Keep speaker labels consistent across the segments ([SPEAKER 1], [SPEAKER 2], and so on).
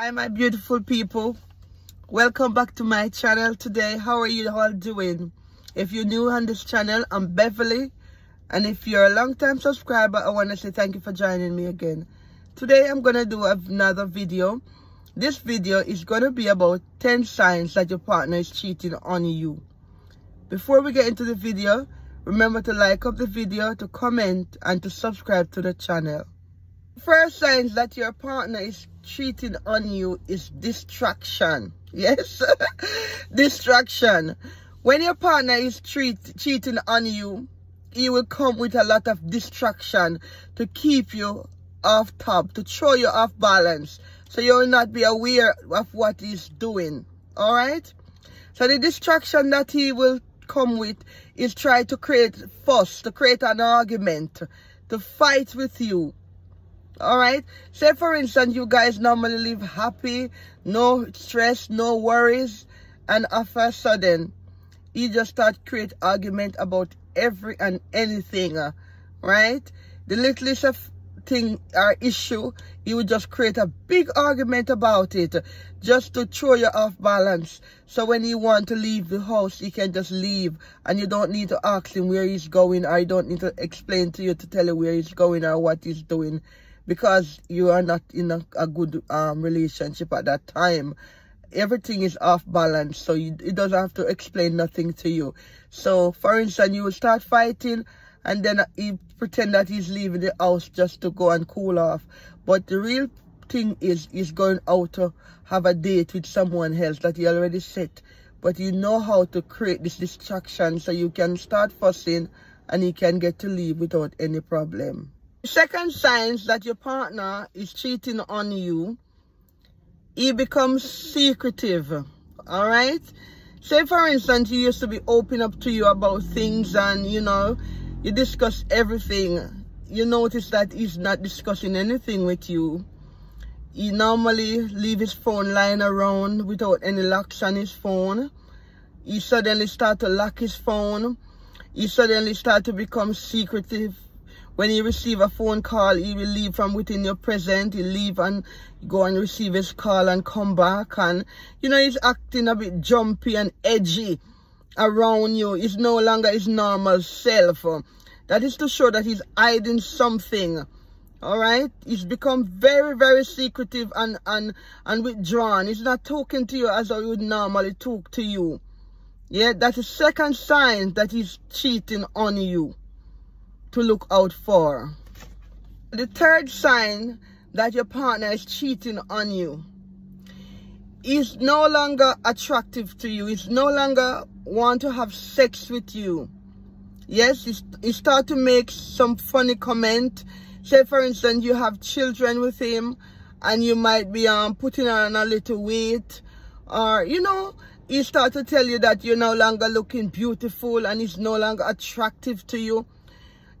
[SPEAKER 1] Hi my beautiful people. Welcome back to my channel today. How are you all doing? If you're new on this channel, I'm Beverley. And if you're a long-time subscriber, I want to say thank you for joining me again. Today I'm going to do another video. This video is going to be about 10 signs that your partner is cheating on you. Before we get into the video, remember to like up the video, to comment, and to subscribe to the channel. First signs that your partner is cheating on you is distraction. Yes, distraction. When your partner is treat, cheating on you, he will come with a lot of distraction to keep you off top, to throw you off balance, so you will not be aware of what he's doing. All right? So the distraction that he will come with is try to create fuss, to create an argument, to fight with you, all right? Say for instance you guys normally live happy no stress no worries and of a sudden you just start create argument about every and anything uh, right? The littlest of thing or issue you would just create a big argument about it just to throw you off balance. So when you want to leave the house you can just leave and you don't need to ask him where he's going or you don't need to explain to you to tell you where he's going or what he's doing because you are not in a, a good um, relationship at that time. Everything is off balance so you, it doesn't have to explain nothing to you. So for instance you will start fighting and then he pretend that he's leaving the house just to go and cool off. But the real thing is he's going out to have a date with someone else that he already set. But you know how to create this distraction so you can start fussing and he can get to leave without any problem Second signs that your partner is cheating on you, he becomes secretive, all right? Say, for instance, he used to be open up to you about things and, you know, you discuss everything. You notice that he's not discussing anything with you. He normally leave his phone lying around without any locks on his phone. He suddenly start to lock his phone. He suddenly start to become secretive when you receive a phone call, he will leave from within your present. He leave and go and receive his call and come back. And, you know, he's acting a bit jumpy and edgy around you. He's no longer his normal self. That is to show that he's hiding something. All right? He's become very, very secretive and, and, and withdrawn. He's not talking to you as he would normally talk to you. Yeah, that's a second sign that he's cheating on you to look out for. The third sign that your partner is cheating on you is no longer attractive to you. Is no longer want to have sex with you. Yes, he start to make some funny comment. Say, for instance, you have children with him and you might be um, putting on a little weight or, you know, he start to tell you that you're no longer looking beautiful and he's no longer attractive to you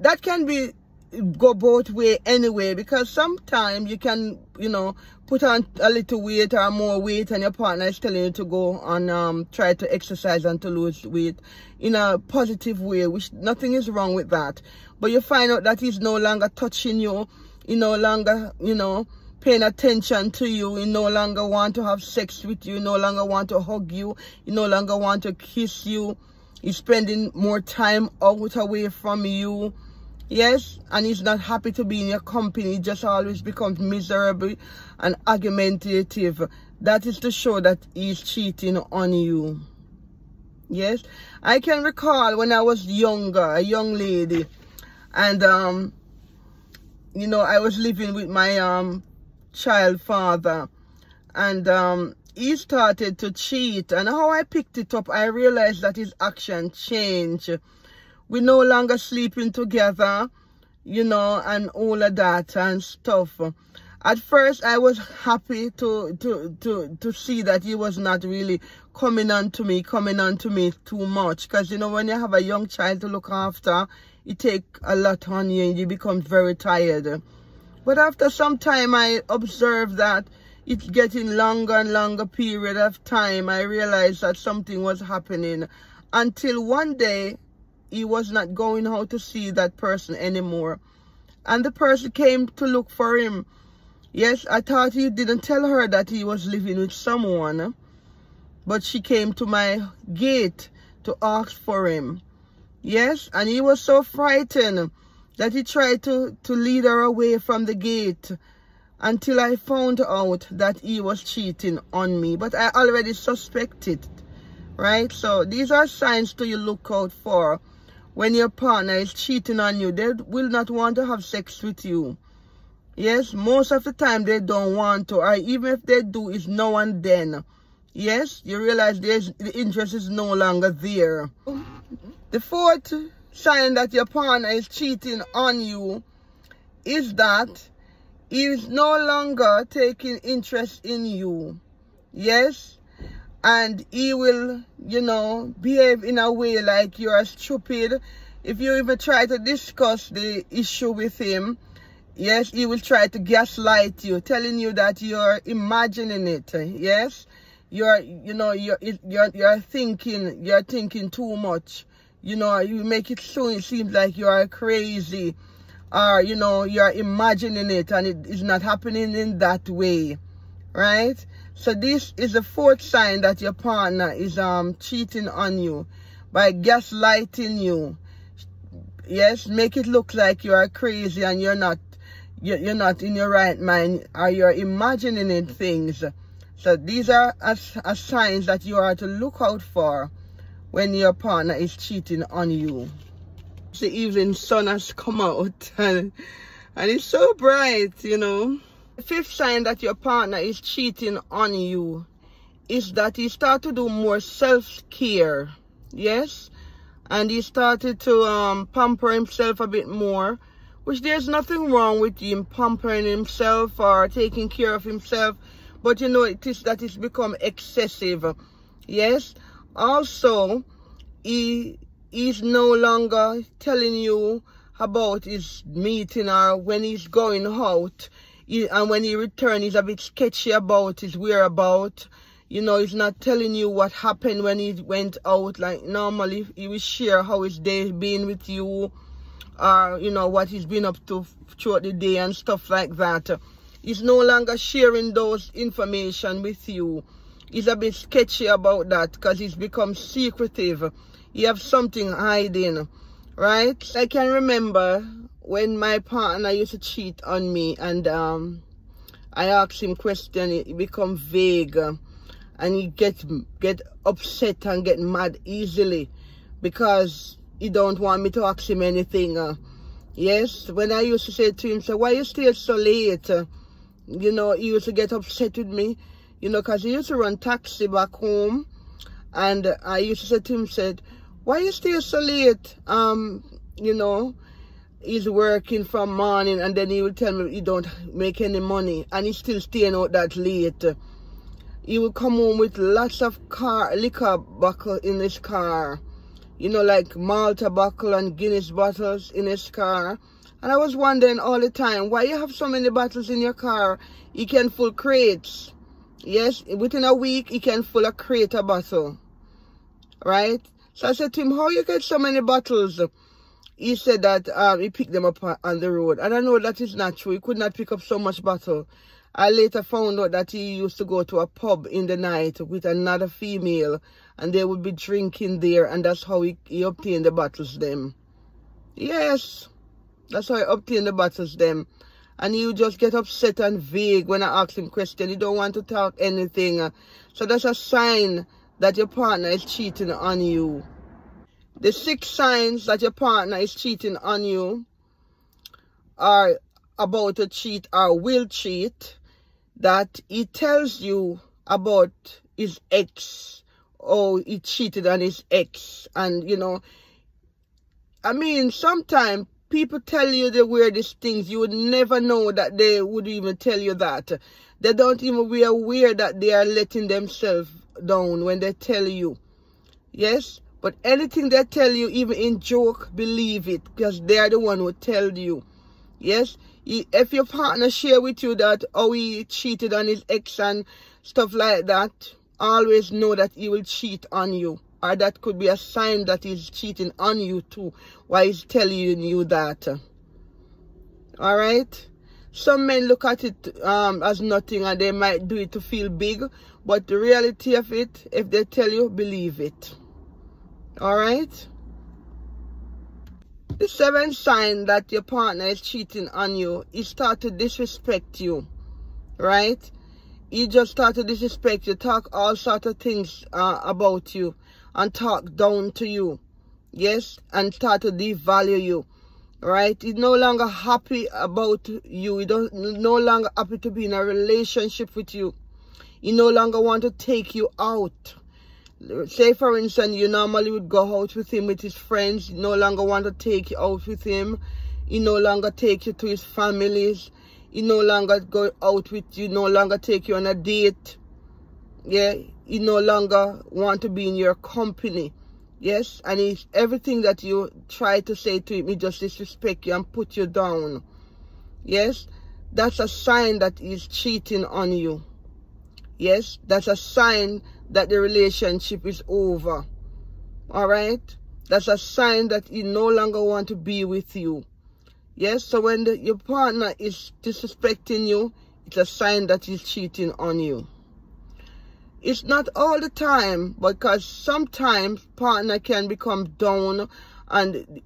[SPEAKER 1] that can be go both way anyway because sometimes you can you know put on a little weight or more weight and your partner is telling you to go and um try to exercise and to lose weight in a positive way which nothing is wrong with that. But you find out that he's no longer touching you he no longer you know paying attention to you he no longer want to have sex with you he no longer want to hug you he no longer want to kiss you. He's spending more time out away from you Yes, and he's not happy to be in your company. He just always becomes miserable and argumentative. That is to show that he's cheating on you. Yes, I can recall when I was younger, a young lady, and um, you know, I was living with my um child father, and um, he started to cheat. And how I picked it up, I realized that his action changed we no longer sleeping together, you know, and all of that and stuff. At first, I was happy to, to, to, to see that he was not really coming on to me, coming on to me too much. Because, you know, when you have a young child to look after, it take a lot on you and you become very tired. But after some time, I observed that it's getting longer and longer period of time. I realized that something was happening until one day he was not going out to see that person anymore. And the person came to look for him. Yes, I thought he didn't tell her that he was living with someone. But she came to my gate to ask for him. Yes, and he was so frightened that he tried to, to lead her away from the gate until I found out that he was cheating on me. But I already suspected, right? So these are signs to you look out for when your partner is cheating on you. They will not want to have sex with you. Yes, most of the time they don't want to, or even if they do, it's no and then. Yes, you realize there's, the interest is no longer there. The fourth sign that your partner is cheating on you is that he is no longer taking interest in you. Yes, and he will, you know, behave in a way like you're stupid. If you even try to discuss the issue with him, Yes, he will try to gaslight you, telling you that you're imagining it. Yes, you're, you know, you're, you're, you're thinking, you're thinking too much. You know, you make it so it seems like you're crazy, or you know, you're imagining it, and it is not happening in that way, right? So this is the fourth sign that your partner is um cheating on you by gaslighting you. Yes, make it look like you are crazy and you're not you're not in your right mind or you're imagining things. So these are as, as signs that you are to look out for when your partner is cheating on you. The evening sun has come out and, and it's so bright, you know. Fifth sign that your partner is cheating on you is that he start to do more self-care. Yes? And he started to um, pamper himself a bit more which there's nothing wrong with him pampering himself or taking care of himself but you know it is that it's become excessive yes also he is no longer telling you about his meeting or when he's going out and when he returns he's a bit sketchy about his whereabouts you know he's not telling you what happened when he went out. Like normally he will share how his day been with you or you know what he's been up to throughout the day and stuff like that. He's no longer sharing those information with you. He's a bit sketchy about that because he's become secretive. He have something hiding right? I can remember when my partner used to cheat on me and um i asked him question it become vague and he get get upset and get mad easily because he don't want me to ask him anything. Uh, yes, when I used to say to him, so why you stay so late? You know, he used to get upset with me, you know, because he used to run taxi back home. And I used to say to him, said, why you stay so late? Um, you know, he's working from morning and then he will tell me he don't make any money and he's still staying out that late. He will come home with lots of car liquor buckle in his car you know, like Malta bottle and Guinness bottles in his car. And I was wondering all the time, why you have so many bottles in your car? You can full crates. Yes, within a week, you can full a crate a bottle. Right? So I said to him, how you get so many bottles? He said that um, he picked them up on the road. And I know that is not true. He could not pick up so much bottle. I later found out that he used to go to a pub in the night with another female and they would be drinking there and that's how he, he obtained the bottles them. Yes, that's how he obtained the bottles them. And he would just get upset and vague when I ask him question. He don't want to talk anything. So that's a sign that your partner is cheating on you. The six signs that your partner is cheating on you are about to cheat or will cheat that he tells you about his ex. Or he cheated on his ex. And you know i mean sometimes people tell you the weirdest things. You would never know that they would even tell you that. They don't even be aware that they are letting themselves down when they tell you. Yes but anything they tell you even in joke believe it because they are the one who tell you yes if your partner share with you that oh he cheated on his ex and stuff like that always know that he will cheat on you or that could be a sign that he's cheating on you too why he's telling you that all right some men look at it um, as nothing and they might do it to feel big. But the reality of it, if they tell you, believe it. Alright? The seventh sign that your partner is cheating on you is start to disrespect you. Right? He just start to disrespect you, talk all sort of things uh, about you and talk down to you. Yes? And start to devalue you right? He's no longer happy about you. He don't no longer happy to be in a relationship with you. He no longer want to take you out. Say for instance, you normally would go out with him with his friends. He no longer want to take you out with him. He no longer take you to his families. He no longer go out with you, no longer take you on a date. Yeah, he no longer want to be in your company. Yes, and it's everything that you try to say to him, he just disrespect you and put you down. Yes, that's a sign that he's cheating on you. Yes, that's a sign that the relationship is over. All right? That's a sign that he no longer want to be with you. Yes, so when the, your partner is disrespecting you, it's a sign that he's cheating on you. It's not all the time because sometimes partner can become down and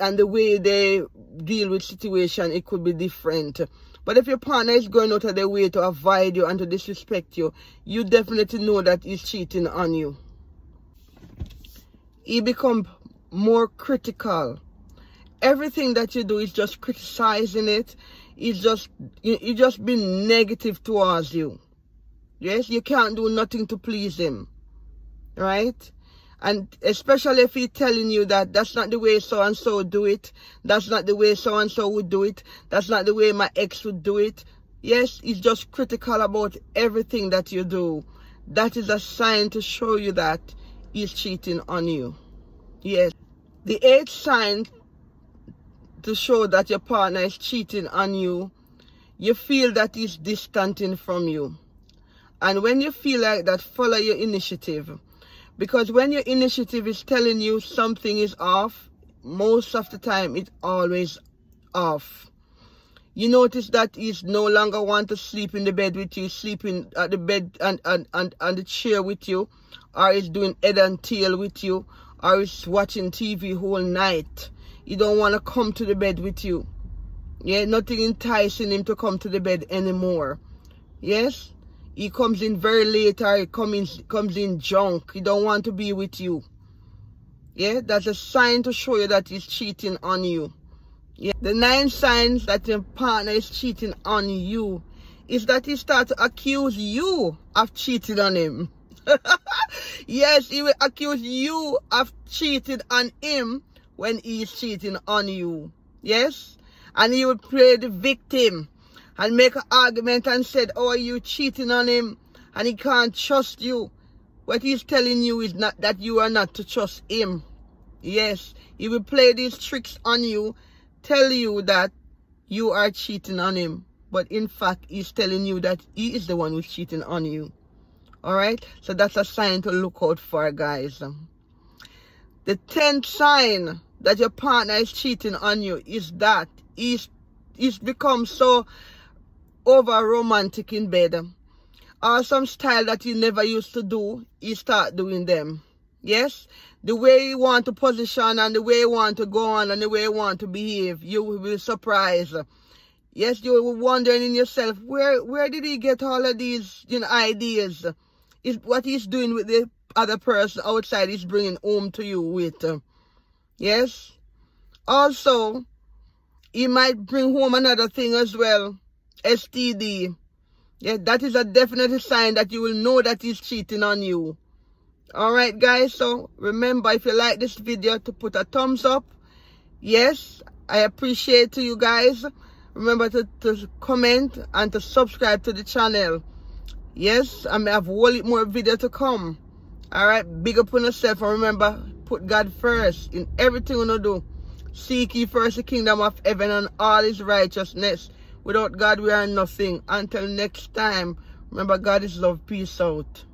[SPEAKER 1] and the way they deal with situation, it could be different. But if your partner is going out of their way to avoid you and to disrespect you, you definitely know that he's cheating on you. He become more critical. Everything that you do is just criticizing it. He's just, he just being negative towards you. Yes, you can't do nothing to please him. Right? And especially if he's telling you that that's not the way so-and-so do it. That's not the way so-and-so would do it. That's not the way my ex would do it. Yes, he's just critical about everything that you do. That is a sign to show you that he's cheating on you. Yes. The eighth sign to show that your partner is cheating on you, you feel that he's distancing from you. And when you feel like that, follow your initiative. Because when your initiative is telling you something is off, most of the time it's always off. You notice that he's no longer want to sleep in the bed with you, sleeping at the bed and, and, and, and the chair with you, or he's doing head and tail with you, or he's watching TV whole night. He don't want to come to the bed with you. Yeah, nothing enticing him to come to the bed anymore. Yes? He comes in very late or he comes in, comes in. He don't want to be with you. Yeah, that's a sign to show you that he's cheating on you. Yeah, the nine signs that your partner is cheating on you is that he starts to accuse you of cheating on him. yes, he will accuse you of cheating on him when he's cheating on you. Yes? And he will play the victim and make an argument and said, oh, you cheating on him? And he can't trust you. What he's telling you is not that you are not to trust him. Yes, he will play these tricks on you, tell you that you are cheating on him. But in fact, he's telling you that he is the one who's cheating on you. Alright? So that's a sign to look out for, guys. The tenth sign that your partner is cheating on you is that he's, he's become so over romantic in bed or some style that you never used to do, you start doing them. Yes? The way you want to position and the way you want to go on and the way you want to behave, you will be surprised. Yes, you will wondering in yourself, where where did he get all of these you know, ideas? Is what he's doing with the other person outside he's bringing home to you with. Yes? Also, he might bring home another thing as well STD. Yeah, that is a definite sign that you will know that he's cheating on you. Alright guys, so remember if you like this video to put a thumbs up. Yes, I appreciate to you guys. Remember to, to comment and to subscribe to the channel. Yes, I may have a whole more video to come. Alright, big up on yourself and remember, put God first in everything you're gonna do. Seek ye first the kingdom of heaven and all his righteousness Without God, we are nothing. Until next time, remember God is love. Peace out.